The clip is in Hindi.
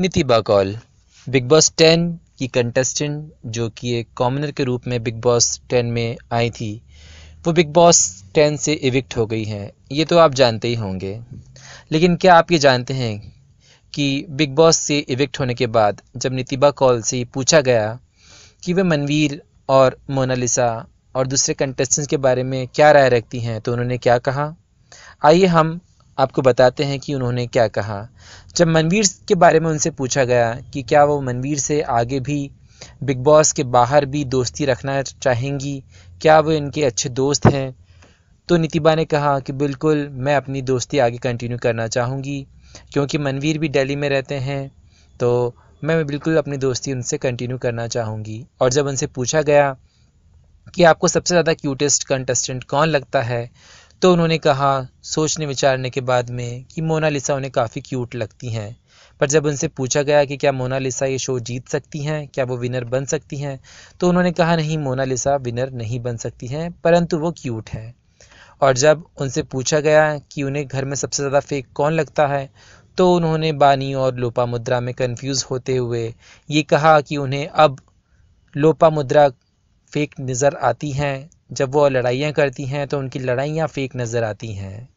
Nitibha Kaul Bigg Boss ten की कंटेस्टेंट जो कि एक कॉमनर के रूप में बिग बॉस टेन में आई थी, वो बिग बॉस टेन से इविक्ट हो गई हैं। ये तो आप जानते ही होंगे। लेकिन क्या आप ये जानते हैं कि बिग बॉस से इविक्ट होने के बाद जब नितिबा कौल से पूछा गया कि वे मनवीर और मोनालिसा और दूसरे कंटेस्टेंट्स के बारे में क्या राय रखती हैं तो उन्होंने क्या कहा? आइए हम आपको बताते हैं कि उन्होंने क्या कहा। जब मनवीर के बारे में उनसे पूछा गया कि क्या वो मनवीर से आगे भी बिग बॉस के बाहर भी दोस्ती रखना चाहेंगी, क्या वो इनके अच्छे दोस्त हैं? तो नितिबा ने कहा कि बिल्कुल, मैं अपनी दोस्ती आगे कंटिन्यू करना चाहूँगी, क्योंकि मनवीर भी दिल्ली में रहते हैं तो मैं बिल्कुल अपनी दोस्ती उनसे कंटिन्यू करना चाहूँगी। और जब उनसे पूछा गया कि आपको सबसे ज़्यादा क्यूटेस्ट कंटेस्टेंट कौन लगता है तो उन्होंने कहा, सोचने विचारने के बाद में कि मोनालिसा उन्हें काफ़ी क्यूट लगती हैं। पर जब उनसे पूछा गया कि क्या मोनालिसा ये शो जीत सकती हैं, क्या वो विनर बन सकती हैं तो उन्होंने कहा, नहीं मोनालिसा विनर नहीं बन सकती हैं, परंतु वो क्यूट हैं। और जब उनसे पूछा गया कि उन्हें घर में सबसे ज़्यादा फेक कौन लगता है तो उन्होंने बानी और लोपा मुद्रा में कंफ्यूज होते हुए ये कहा कि उन्हें अब लोपा मुद्रा फेक नज़र आती हैं जब वो लड़ाइयाँ करती हैं तो उनकी लड़ाइयाँ फेक नज़र आती हैं।